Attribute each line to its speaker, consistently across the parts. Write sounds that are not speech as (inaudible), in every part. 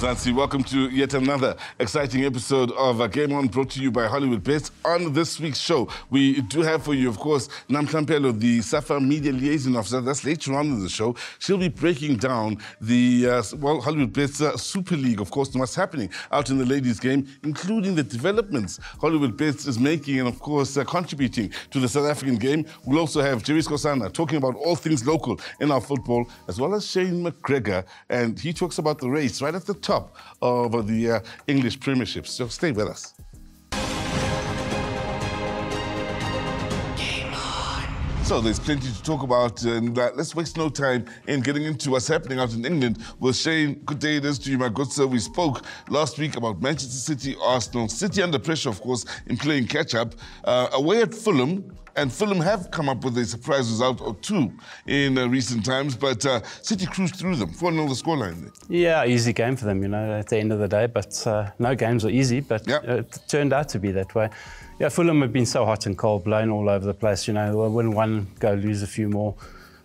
Speaker 1: Mzansi. Welcome to yet another exciting episode of Game On brought to you by Hollywood Bets. On this week's show, we do have for you, of course, Namhla Mpelo, the SAFA Media Liaison Officer. That's later on in the show. She'll be breaking down the, uh, well, Hollywood Bets uh, Super League, of course, and what's happening out in the ladies' game, including the developments Hollywood Bets is making and, of course, uh, contributing to the South African game. We'll also have Jerry Sikhosana talking about all things local in our football, as well as Shane McGregor. And he talks about the race right at the top of the uh, English Premiership. So stay with us. So there's plenty to talk about, and uh, let's waste no time in getting into what's happening out in England. Well, Shane, good day it is to you, my good sir. We spoke last week about Manchester City, Arsenal, City under pressure, of course, in playing catch-up. Uh, away at Fulham, and Fulham have come up with a surprise result or two in uh, recent times, but uh, City cruised through them. 4 0 the scoreline.
Speaker 2: Yeah, easy game for them, you know, at the end of the day. But uh, no games are easy, but
Speaker 1: Yep.
Speaker 2: it turned out to be that way. Yeah, Fulham have been so hot and cold, blown all over the place, you know, win one, go lose a few more.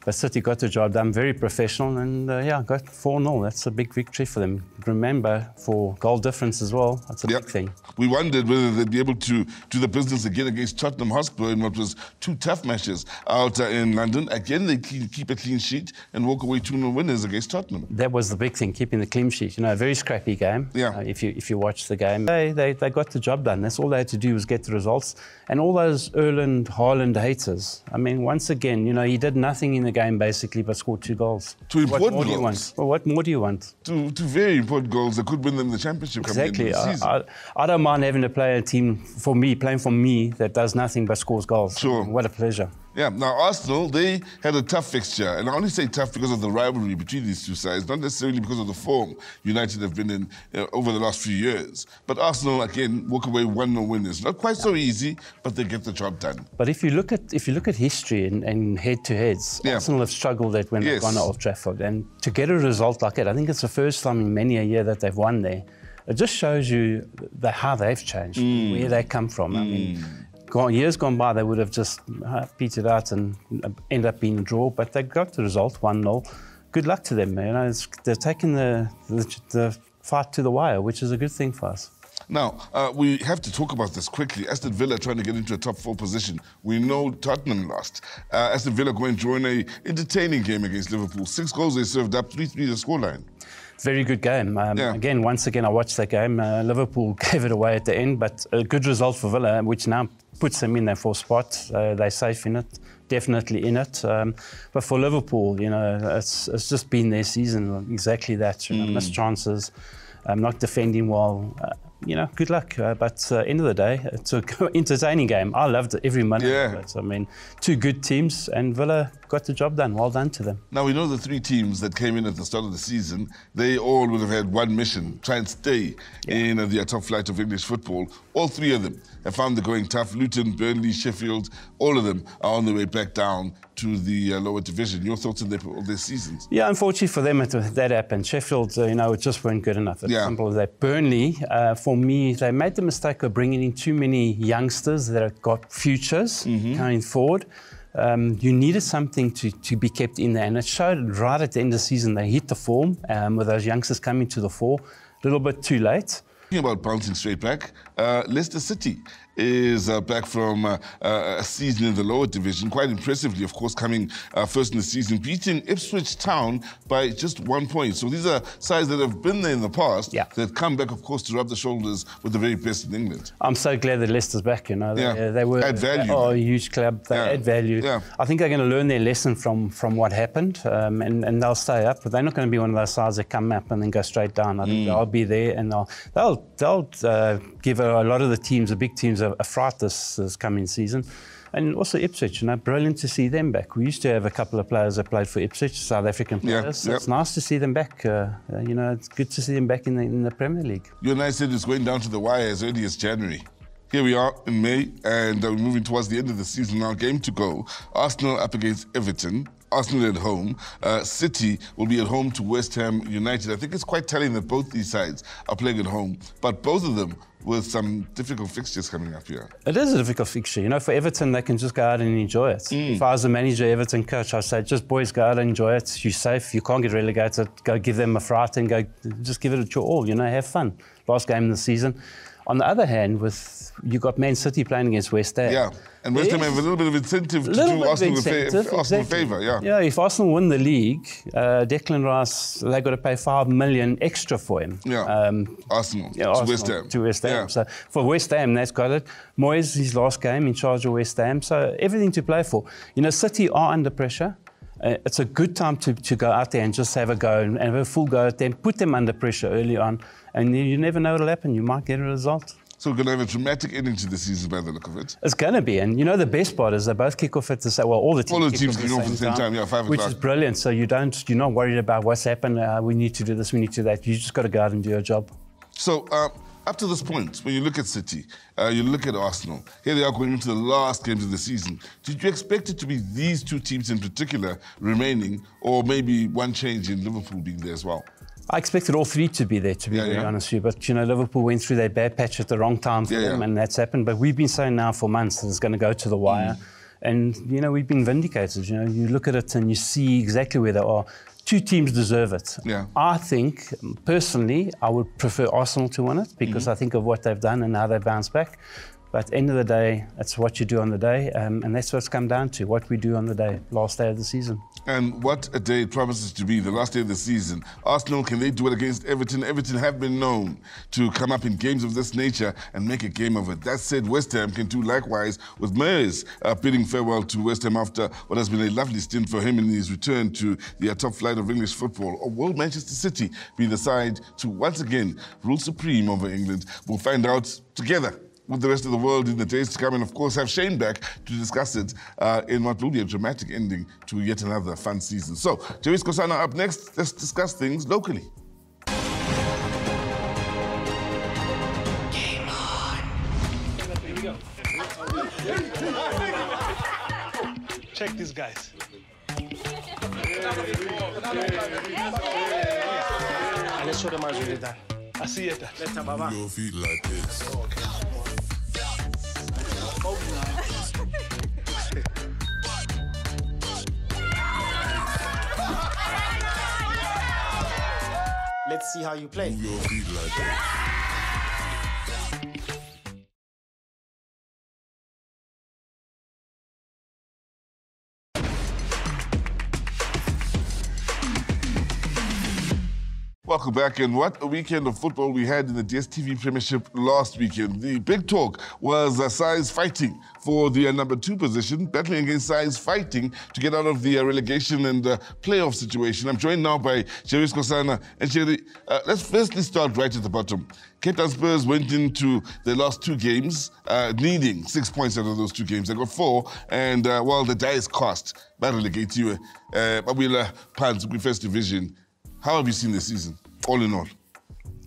Speaker 2: But City got the job done, very professional, and uh, yeah, got 4 0. That's a big victory for them. Remember, for goal difference as well, that's a
Speaker 1: Yep.
Speaker 2: big thing.
Speaker 1: We wondered whether they'd be able to do the business again against Tottenham Hotspur in what was two tough matches out uh, in London. Again, they keep a clean sheet and walk away 2 0 winners against Tottenham.
Speaker 2: That was the big thing, keeping the clean sheet. You know, a very scrappy game.
Speaker 1: Yeah.
Speaker 2: Uh, if you if you watch the game, they, they they got the job done. That's all they had to do was get the results. And all those Erling Haaland haters. I mean, once again, you know, he did nothing in the game basically but scored two goals.
Speaker 1: Two
Speaker 2: what
Speaker 1: important
Speaker 2: more do you
Speaker 1: goals.
Speaker 2: want? Well, what more do you want?
Speaker 1: Two, two very important goals that could win them the championship coming
Speaker 2: Exactly.
Speaker 1: the
Speaker 2: I. I, I don't mind having to play a team for me, playing for me that does nothing but scores goals.
Speaker 1: Sure.
Speaker 2: What a pleasure.
Speaker 1: Yeah, now Arsenal, they had a tough fixture. And I only say tough because of the rivalry between these two sides, not necessarily because of the form United have been in uh, over the last few years. But Arsenal, again, walk away 1 0 winners. Not quite so easy, but they get the job done.
Speaker 2: But if you look at if you look at history and, and head-to-heads,
Speaker 1: Yeah.
Speaker 2: Arsenal have struggled at when
Speaker 1: Yes.
Speaker 2: they've gone to Old Trafford, and to get a result like that, I think it's the first time in many a year that they've won there. It just shows you the, how they've changed, where they come from. I mean, gone, years gone by, they would have just uh, petered out and uh, end up being a draw, but they got the result, one 0 Good luck to them. You know, they're taking the, the the fight to the wire, which is a good thing for us.
Speaker 1: Now, uh, we have to talk about this quickly. Aston Villa trying to get into a top four position. We know Tottenham lost. Uh, Aston Villa going to join a entertaining game against Liverpool. Six goals they served up, 3 3 the scoreline.
Speaker 2: Very good game. Um,
Speaker 1: Yeah.
Speaker 2: Again, once again, I watched that game. Uh, Liverpool (laughs) gave it away at the end, but a good result for Villa, which now puts them in their fourth spot. Uh, they're safe in it, definitely in it. Um, but for Liverpool, you know, it's, it's just been their season, exactly that. You know, missed chances, um, not defending well. Uh, you know, good luck. Uh, but uh, end of the day, it's an (laughs) entertaining game. I loved every minute
Speaker 1: Yeah.
Speaker 2: of it. I mean, two good teams, and Villa got the job done. Well done to them.
Speaker 1: Now, we know the three teams that came in at the start of the season, they all would have had one mission try and stay in uh, the top flight of English football. All three of them have found the going tough. Luton, Burnley, Sheffield, all of them are on their way back down to the uh, lower division. Your thoughts on their, on their seasons?
Speaker 2: Yeah, unfortunately for them, it, that happened. Sheffield, uh, you know, it just weren't good enough. It's
Speaker 1: Yeah.
Speaker 2: simple as that. Burnley, uh, for me, they made the mistake of bringing in too many youngsters that have got futures coming forward. Um, you needed something to, to be kept in there, and it showed right at the end of the season. They hit the form um, with those youngsters coming to the fore. A little bit too late.
Speaker 1: Talking about bouncing straight back, uh, Leicester City is uh, back from uh, uh, a season in the lower division, quite impressively, of course, coming uh, first in the season, beating Ipswich Town by just one point. So these are sides that have been there in the past
Speaker 2: Yeah.
Speaker 1: that come back, of course, to rub the shoulders with the very best in England.
Speaker 2: I'm so glad that Leicester's back. You know, they,
Speaker 1: Yeah.
Speaker 2: they were
Speaker 1: Add value.
Speaker 2: Are a huge club. They
Speaker 1: Yeah.
Speaker 2: add value.
Speaker 1: Yeah.
Speaker 2: I think they're going to learn their lesson from from what happened, um, and and they'll stay up. But they're not going to be one of those sides that come up and then go straight down. I
Speaker 1: Mm.
Speaker 2: think they'll be there, and they'll they'll they'll uh, give a, a lot of the teams, the big teams, a, a fright this this coming season. And also Ipswich, you know, brilliant to see them back. We used to have a couple of players that played for Ipswich, South African
Speaker 1: Yeah,
Speaker 2: players. So
Speaker 1: yep.
Speaker 2: It's nice to see them back. Uh, uh, you know, it's good to see them back in the, in the Premier League.
Speaker 1: You and I said it's going down to the wire as early as January. Here we are in May, and uh, we're moving towards the end of the season now. Game to go. Arsenal up against Everton. Arsenal at home. Uh, City will be at home to West Ham United. I think it's quite telling that both these sides are playing at home, but both of them with some difficult fixtures coming up here.
Speaker 2: It is a difficult fixture. You know, for Everton, they can just go out and enjoy it. Mm. If I was a manager, Everton coach, I'd say, just boys, go out and enjoy it. You're safe. You can't get relegated. Go give them a fright and go, just give it your all. You know, have fun. Last game of the season. On the other hand, with you got Man City playing against West Ham.
Speaker 1: Yeah, and West Ham have a little bit of incentive to do Arsenal, incentive, fa- Arsenal exactly. favour. Yeah,
Speaker 2: yeah. If Arsenal win the league, uh, Declan Rice they got to pay five million extra for him.
Speaker 1: Yeah, um, Arsenal, yeah, Arsenal West Ham.
Speaker 2: To West Ham. Yeah. So for West Ham, that's got it. Moyes, his last game in charge of West Ham, so everything to play for. You know, City are under pressure. Uh, it's a good time to, to go out there and just have a go and, and have a full go at them, put them under pressure early on, and you, you never know what'll happen. You might get a result.
Speaker 1: So we're going to have a dramatic ending to the season by the look of it.
Speaker 2: It's going to be. And you know, the best part is they both kick off at the same well, all the teams,
Speaker 1: all the teams kick off at the same time, time yeah, five
Speaker 2: Which is brilliant. So you don't, you're not worried about what's happened. Uh, we need to do this, we need to do that. You just got to go out and do your job.
Speaker 1: So, uh, up to this point, when you look at City, uh, you look at Arsenal, here they are going into the last games of the season. Did you expect it to be these two teams in particular remaining, or maybe one change in Liverpool being there as well?
Speaker 2: I expected all three to be there, to be yeah, very yeah. honest with you. But, you know, Liverpool went through their bad patch at the wrong time for yeah, them, and that's happened. But we've been saying now for months that it's going to go to the wire. Mm. And, you know, we've been vindicated. You know, you look at it and you see exactly where they are. Two teams deserve it.
Speaker 1: Yeah.
Speaker 2: I think, personally, I would prefer Arsenal to win it because mm-hmm. I think of what they've done and how they bounced back. But end of the day, it's what you do on the day, um, and that's what's come down to what we do on the day, last day of the season.
Speaker 1: And what a day it promises to be, the last day of the season. Arsenal, can they do it against Everton? Everton have been known to come up in games of this nature and make a game of it. That said, West Ham can do likewise with Moyes uh, bidding farewell to West Ham after what has been a lovely stint for him in his return to the uh, top flight of English football. Or will Manchester City be the side to once again rule supreme over England? We'll find out together with the rest of the world in the days to come, and of course have Shane back to discuss it uh, in what will be a dramatic ending to yet another fun season. So, Jerry Sikhosana up next. Let's discuss things locally.
Speaker 3: Check these guys. Let's show them how it's really done. I see it. Let's have Your feet like this.
Speaker 4: Let's see how you play.
Speaker 1: Welcome back, and what a weekend of football we had in the DSTV Premiership last weekend. The big talk was uh, Sides fighting for the uh, number two position, battling against size fighting to get out of the uh, relegation and uh, playoff situation. I'm joined now by Jerry Sikhosana. And Jerry, uh, let's firstly start right at the bottom. Cape Town Spurs went into their last two games uh, needing six points out of those two games. They got four, and uh, while the die is cast, that relegates you. Uh, Babila Pans, First Division. How have you seen the season, all in all?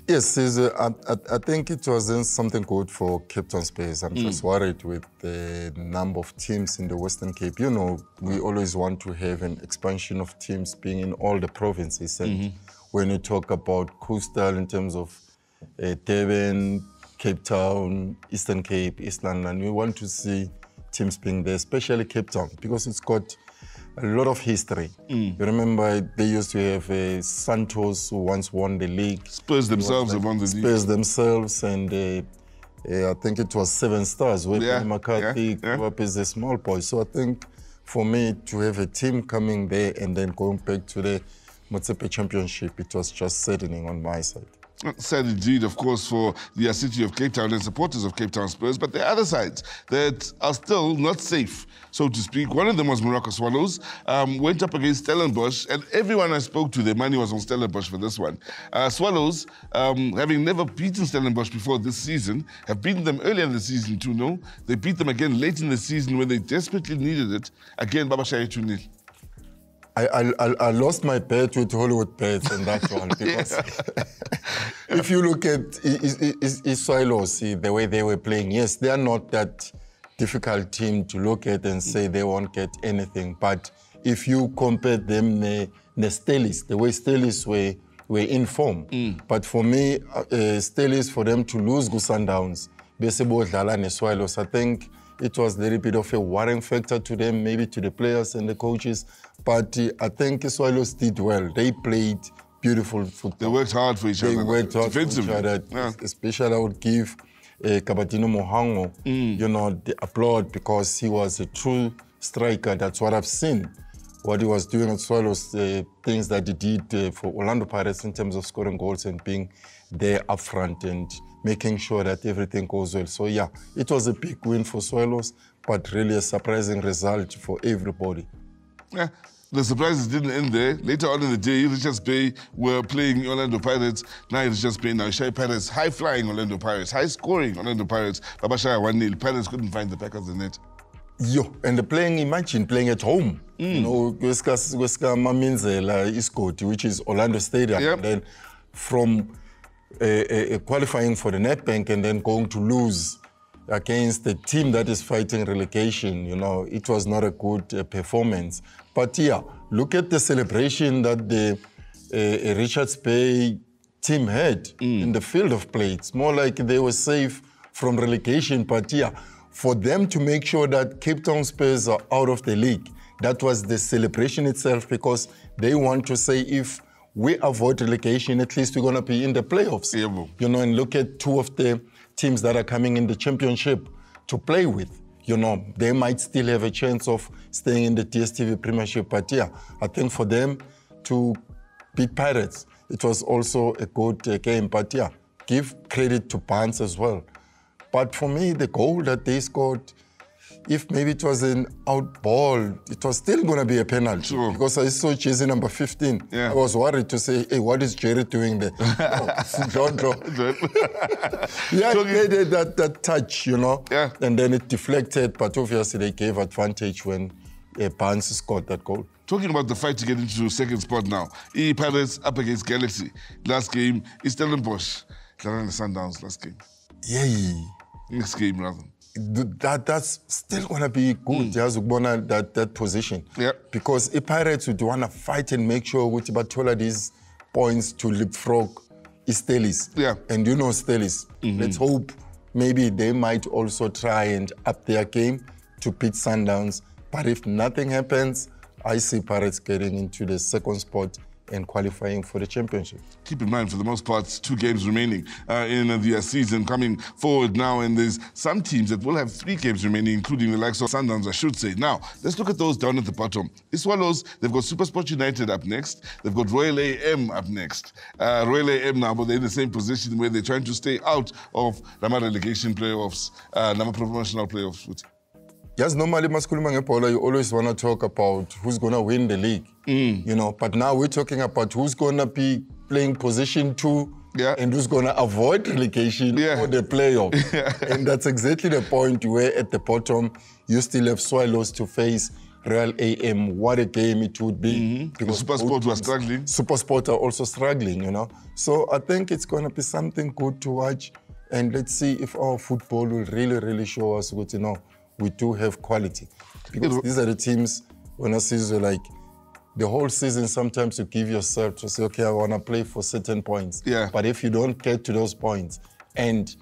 Speaker 5: Yes, I, I, think it wasn't something good for Cape Town Spurs. I'm mm. just worried with the number of teams in the Western Cape. You know, we always want to have an expansion of teams being in all the provinces. And mm-hmm. when you talk about coastal in terms of uh, Durban, Cape Town, Eastern Cape, East London, we want to see teams being there, especially Cape Town, because it's got a lot of history. Mm. You remember they used to have uh, Santos who once won the league.
Speaker 1: Spurs themselves have won the
Speaker 5: league. Spurs themselves, and uh, uh, I think it was Seven Stars where yeah, McCarthy yeah, yeah. up as a small boy. So I think for me to have a team coming there and then going back to the Motsepe Championship, it was just saddening on my side.
Speaker 1: Sad indeed, of course, for the city of Cape Town and supporters of Cape Town Spurs, but there are other sides that are still not safe, so to speak. One of them was Moroka Swallows, um, went up against Stellenbosch, and everyone I spoke to, their money was on Stellenbosch for this one. Uh, Swallows, um, having never beaten Stellenbosch before this season, have beaten them earlier in the season 2 0. They beat them again late in the season when they desperately needed it. Again, Baba Shai 2 0.
Speaker 5: I, I, I, lost my bet with Hollywood bets on that (laughs) one because (laughs) if you look at Iswailos, the way they were playing, yes, they are not that difficult team to look at and say they won't get anything. But if you compare them the the Stelis, the way Stelis were were in form.
Speaker 1: Mm.
Speaker 5: But for me, uh, uh, Stelis for them to lose go Sundowns, bese bodlala neSwallows, I think it was a little bit of a worrying factor to them, maybe to the players and the coaches. But uh, I think Swallows did well. They played beautiful football.
Speaker 1: They worked hard for each
Speaker 5: They
Speaker 1: other.
Speaker 5: They worked hard for each other.
Speaker 1: Yeah.
Speaker 5: Especially, I would give uh, Gabadinho Mhango,
Speaker 1: Mm.
Speaker 5: you know, the applaud because he was a true striker. That's what I've seen. What he was doing at Swallows, the things that he did uh, for Orlando Pirates in terms of scoring goals and being there up front and making sure that everything goes well. So, yeah, it was a big win for Swallows, but really a surprising result for everybody.
Speaker 1: Yeah. The surprises didn't end there. Later on in the day, Richards Bay were playing Orlando Pirates. Now Richards Bay, now Shai Pirates, high flying Orlando Pirates, high scoring Orlando Pirates. Babashaya 1 0. Pirates couldn't find the back of the net.
Speaker 5: Yo, and the playing, imagine playing at home. You know, kweska Maminzela Iskoti, which is Orlando Stadium.
Speaker 1: Yep.
Speaker 5: And then from uh, uh, qualifying for the Nedbank and then going to lose against the team that is fighting relegation, you know, it was not a good uh, performance. But yeah, look at the celebration that the uh, Richards Bay team had in the field of play. It's more like they were safe from relegation. But yeah, for them to make sure that Cape Town Spurs are out of the league, that was the celebration itself because they want to say if we avoid relegation, at least we're going to be in the playoffs.
Speaker 1: Yeah.
Speaker 5: You know, and look at two of the teams that are coming in the championship to play with. You know, they might still have a chance of staying in the DSTV Premiership. But yeah, I think for them to beat Pirates, it was also a good uh, game. But yeah, give credit to Barnes as well. But for me, the goal that they scored, if maybe it was an out ball, it was still going to be a penalty.
Speaker 1: Sure.
Speaker 5: Because I saw jersey number 15.
Speaker 1: Yeah.
Speaker 5: I was worried to say, hey, what is Jerry doing there? (laughs) John. (laughs) (laughs) Yeah,
Speaker 1: Talking-
Speaker 5: it made that, that touch, you know.
Speaker 1: Yeah.
Speaker 5: And then it deflected, but obviously they gave advantage when uh, Barnes scored that goal.
Speaker 1: Talking about the fight to get into second spot now. E Pirates up against Galaxy. Last game is Stellenbosch. The Sundowns last game.
Speaker 5: Yay.
Speaker 1: Next game, rather.
Speaker 5: Th- That, that's still going to be good, mm. Ukubona that, that position.
Speaker 1: Yeah.
Speaker 5: Because Pirates would want to fight and make sure ukuthi bathola these points to leapfrog Stelis.
Speaker 1: Yeah.
Speaker 5: And you know Stelis. Let's hope maybe they might also try and up their game to beat Sundowns. But if nothing happens, I see Pirates getting into the second spot and qualifying for the championship.
Speaker 1: Keep in mind, for the most part, two games remaining uh, in the season coming forward now, and there's some teams that will have three games remaining, including the likes of Sundowns, I should say. Now, let's look at those down at the bottom. The Swallows, they've got Supersport United up next. They've got Royal AM up next. Uh, Royal AM now, but they're in the same position where they're trying to stay out of Nama relegation playoffs, uh, Nama promotional playoffs.
Speaker 5: Yes, normally maskuluma ngebhola, you always want to talk about who's going to win the league. Mm. You know, but now we're talking about who's going to be playing position two
Speaker 1: Yeah.
Speaker 5: and who's going to avoid relegation
Speaker 1: Yeah.
Speaker 5: or the playoff. (laughs) and that's exactly the point where at the bottom you still have Swallows to face Royal AM. What a game it would be. Mm-hmm.
Speaker 1: Because
Speaker 5: both
Speaker 1: SuperSport was struggling.
Speaker 5: SuperSport are also struggling, you know. So I think it's going to be something good to watch. And let's see if our football will really, really show us what, you know, we do have quality. Because these are the teams, when I see you like, the whole season, sometimes you give yourself to say, okay, I want to play for certain points.
Speaker 1: Yeah.
Speaker 5: But if you don't get to those points, and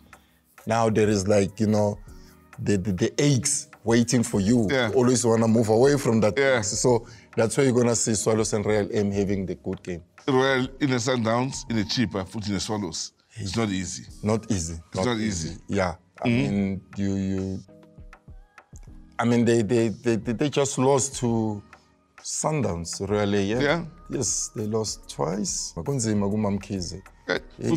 Speaker 5: now there is like, you know, the, the, the aches waiting for you.
Speaker 1: Yeah.
Speaker 5: You always want to move away from that.
Speaker 1: Yeah.
Speaker 5: So that's where you're going to see Swallows and Royal AM having the good game.
Speaker 1: Royal in the Sundowns, in a cheaper, foot in the Swallows. It's not easy.
Speaker 5: Not easy.
Speaker 1: It's not easy.
Speaker 5: Yeah. I mm-hmm. mean, you you. I mean, they they they, they just lost to Sundowns, really. Yeah.
Speaker 1: Yeah.
Speaker 5: Yes, they lost twice. Kunzima.
Speaker 1: Eh,
Speaker 5: Eh,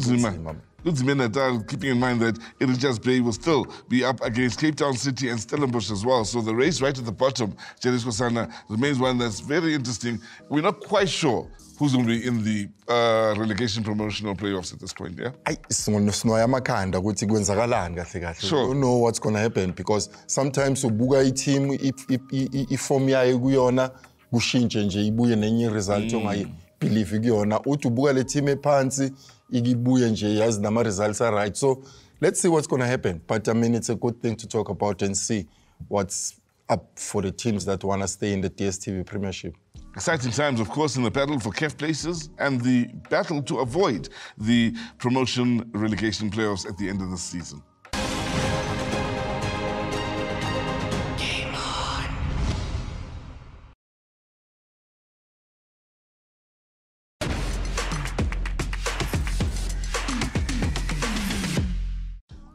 Speaker 1: Kunzima. Natal, keeping in mind that Elijah's Bay will still be up against Cape Town City and Stellenbosch as well. So the race right at the bottom, Jerry Sikhosana, remains one that's very interesting. We're not quite sure who's going to be in the uh, relegation promotional playoffs at this point, yeah?
Speaker 5: Ayi, sinono- sinoya amakhanda ukuthi kwenzakalani kahle kahle.
Speaker 1: Sure.
Speaker 5: Don't know what's going to happen because sometimes ubuka i-team i-form yayo kuyona kushintshe nje ibuye nenye result ongayibelieve kuyona uthi ubuka le team ephansi ikibuye nje yazi nama-results are-right so let's see what's going to happen but i mean it's a good thing to talk about and see what's up for the teams that want to stay in the DSTV Premiership.
Speaker 1: Exciting times, of course, in the battle for CAF places and the battle to avoid the promotion relegation playoffs at the end of the season.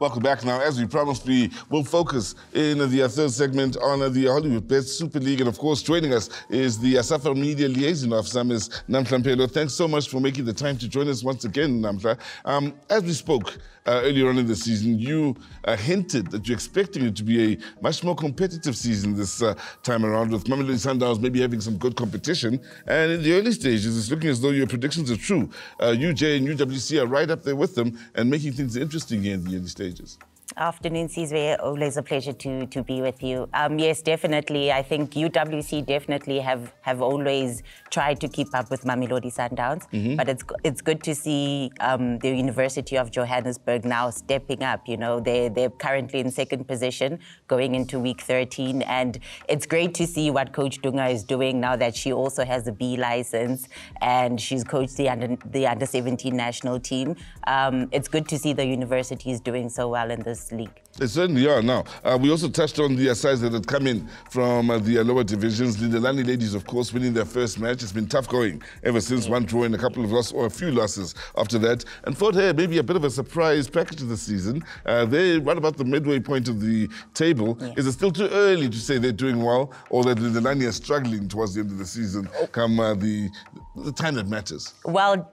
Speaker 1: Welcome back now. As we promised, we will focus in the third segment on the Hollywood Bets Super League. And of course, joining us is the SAFA Media Liaison Officer, Ms. Namhla Mphelo. Thanks so much for making the time to join us once again, Namhla. Um, as we spoke uh, earlier on in the season, you uh, hinted that you're expecting it to be a much more competitive season this uh, time around, with Mamelodi Sundowns maybe having some good competition. And in the early stages, it's looking as though your predictions are true. UJ uh, and UWC are right up there with them and making things interesting here in the early stages changes.
Speaker 6: Afternoon, Sizwe. Always a pleasure to, to be with you. Um, yes, definitely. I think UWC definitely have, have always tried to keep up with Mamelodi Sundowns. Mm-hmm. But it's it's good to see um, the University of Johannesburg now stepping up. You know, they they're currently in second position going into week 13, and it's great to see what Coach Dunga is doing now that she also has a B license and she's coached the under the under 17 national team. Um, it's good to see the university is doing so well in this league.
Speaker 1: They certainly are. Now, uh, we also touched on the sides that had come in from uh, the uh, lower divisions. The Lindelani ladies, of course, winning their first match. It's been tough going ever since one draw and a couple of losses, or a few losses after that. And Fort Hare, maybe a bit of a surprise package of the season. Uh, they're right about the midway point of the table. Yes. Is it still too early to say they're doing well, or that the Lindelani are struggling towards the end of the season come uh, the, the time that matters?
Speaker 6: Well,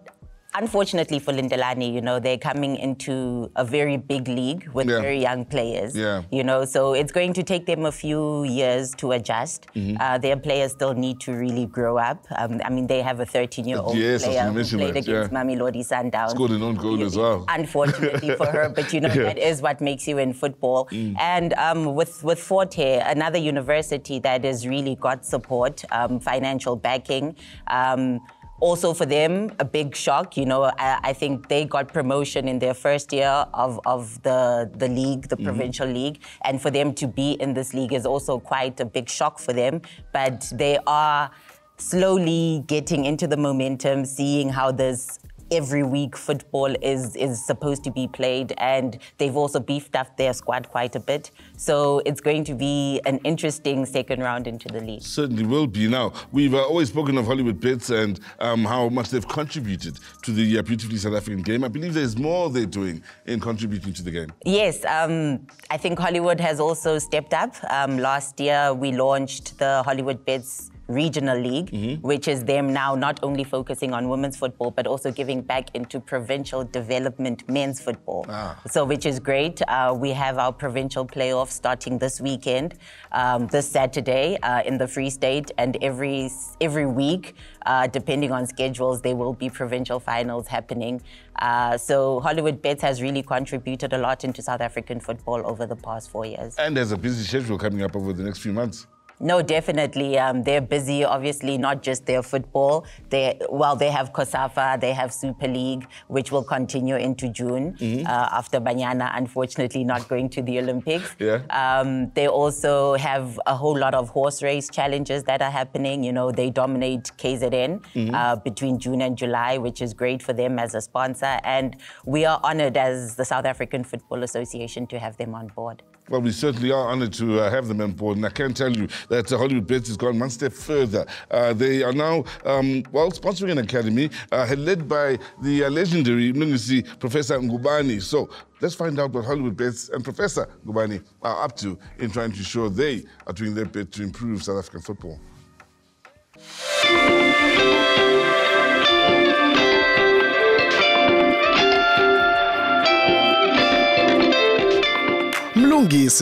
Speaker 6: unfortunately for Lindelani, you know, they're coming into a very big league with yeah. very young players.
Speaker 1: Yeah.
Speaker 6: You know, so it's going to take them a few years to adjust. Mm-hmm. Uh, their players still need to really grow up. Um, I mean, they have a 13-year-old
Speaker 1: yes,
Speaker 6: player who
Speaker 1: played
Speaker 6: that, against
Speaker 1: yeah.
Speaker 6: Mamelodi Sundowns.
Speaker 1: Scored an own goal as well.
Speaker 6: Unfortunately for her, but you (laughs) know, yeah. that is what makes you in football. Mm. And um, with, with Fort Hare, another university that has really got support, um, financial backing, um, also for them a big shock. You know, I, I, think they got promotion in their first year of, of the the league, the mm-hmm. provincial league, and for them to be in this league is also quite a big shock for them. But they are slowly getting into the momentum, seeing how this every week football is is supposed to be played, and they've also beefed up their squad quite a bit. So it's going to be an interesting second round into the league.
Speaker 1: Certainly will be. Now we've uh, always spoken of Hollywood Bets and um, how much they've contributed to the uh, beautifully South African game. I believe there's more they're doing in contributing to the game.
Speaker 6: Yes, um, I think Hollywood has also stepped up. Um, last year we launched the Hollywood Bets regional league, mm-hmm. which is them now not only focusing on women's football, but also giving back into provincial development men's football. Ah. So, which is great. Uh, we have our provincial playoffs starting this weekend, um, this Saturday uh, in the Free State, and every every week, uh, depending on schedules, there will be provincial finals happening. Uh, so Hollywood Bets has really contributed a lot into South African football over the past four years.
Speaker 1: And there's a busy schedule coming up over the next few months.
Speaker 6: No, definitely. Um, they're busy, obviously, not just their football. They Well, they have COSAFA, they have Super League, which will continue into June mm-hmm. uh, after Banyana, unfortunately, not going to the Olympics. (laughs)
Speaker 1: Yeah. Um,
Speaker 6: they also have a whole lot of horse race challenges that are happening. You know, they dominate KZN mm-hmm. uh, between June and July, which is great for them as a sponsor. And we are honored as the South African Football Association to have them on board.
Speaker 1: Well, we certainly are honored to uh, have them on board. And I can tell you that uh, Hollywood Bets has gone one step further. Uh, they are now, um, well, sponsoring an academy uh, led by the uh, legendary Mlungisi Professor Ngubane. So let's find out what Hollywood Bets and Professor Ngubane are up to in trying to ensure they are doing their bit to improve South African football.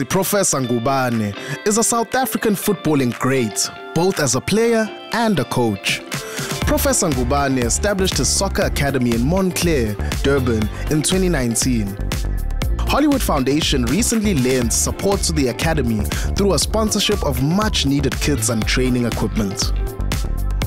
Speaker 7: Professor Ngubane is a South African footballing great, both as a player and a coach. Professor Ngubane established his soccer academy in Montclair, Durban in 2019. Hollywood Foundation recently lent support to the academy through a sponsorship of much needed kits and training equipment.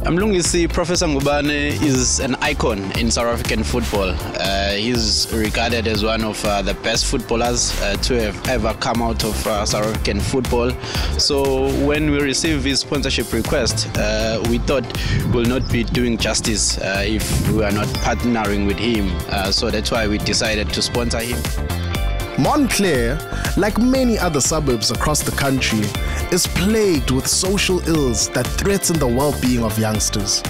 Speaker 8: Mlungisi, Professor Ngubane is an icon in South African football. Uh, he's regarded as one of uh, the best footballers uh, to have ever come out of uh, South African football. So when we received his sponsorship request, uh, we thought we'll not be doing justice uh, if we are not partnering with him. so that's why we decided to sponsor him.
Speaker 7: Montclair, like many other suburbs across the country, is plagued with social ills that threaten the well being of youngsters.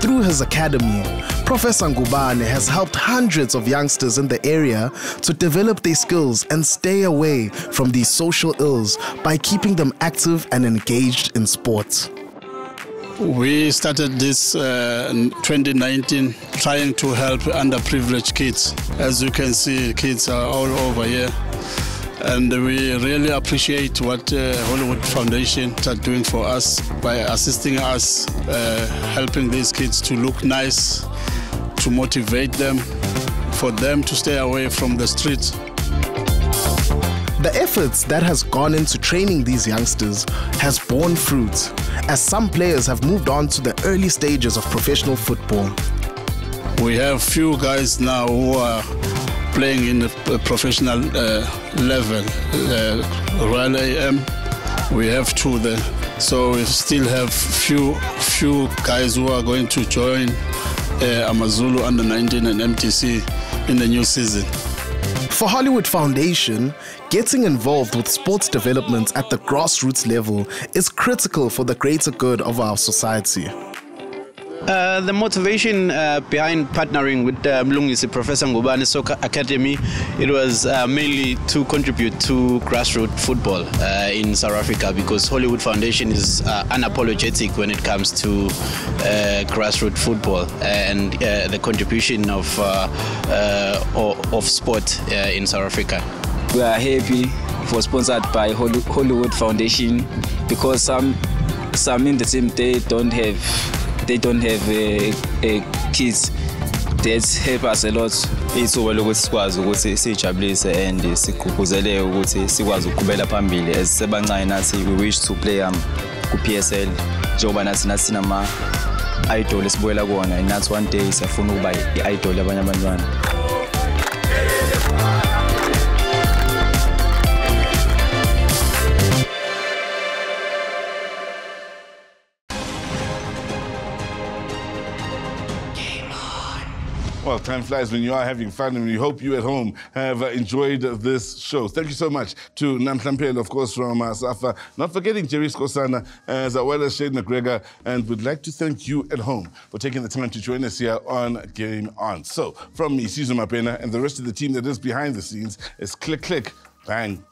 Speaker 7: Through his academy, Professor Ngubane has helped hundreds of youngsters in the area to develop their skills and stay away from these social ills by keeping them active and engaged in sports.
Speaker 9: We started this uh, in 2019 trying to help underprivileged kids. As you can see, kids are all over here. And we really appreciate what uh, Hollywood Foundation are doing for us by assisting us, uh, helping these kids to look nice, to motivate them, for them to stay away from the streets.
Speaker 7: The efforts that has gone into training these youngsters has borne fruit, as some players have moved on to the early stages of professional football.
Speaker 9: We have few guys now who are playing in the professional uh, level. Uh, Royal AM, we have two there. So we still have few few guys who are going to join uh, Amazulu under 19 and MTC in the new season.
Speaker 7: For Hollywood Foundation, getting involved with sports development at the grassroots level is critical for the greater good of our society.
Speaker 8: Uh, the motivation uh, behind partnering with uh, Mlungisi Professor Ngubane Soccer Academy, it was uh, mainly to contribute to grassroots football uh, in South Africa because Hollywood Foundation is uh, unapologetic when it comes to grassroots football and the contribution of of sport in South Africa.
Speaker 10: We are happy for sponsored by Hollywood Foundation because some some in the team they don't have they don't have a, a kids that help us a lot. Ithuba lokuthi sikwazi ukuthi sijabulise and sigqugquzeleke ukuthi sikwazi ukuqhubela phambili. As sebancane nathi we wish to play um, ku-PSL njengoba nathi nathi sinama idol esibuyela kuwona nathi one day siyafuna ukuba i-idol yabanye abantwana.
Speaker 1: Well, time flies when you are having fun, and we hope you at home have uh, enjoyed this show. Thank you so much to Namhlampel, of course, from uh, SAFA. Not forgetting Jerry Sikhosana, as well as Shane McGregor. And we'd like to thank you at home for taking the time to join us here on Game On. So, from me, Caesar Mapena, and the rest of the team that is behind the scenes, is click, click, bang,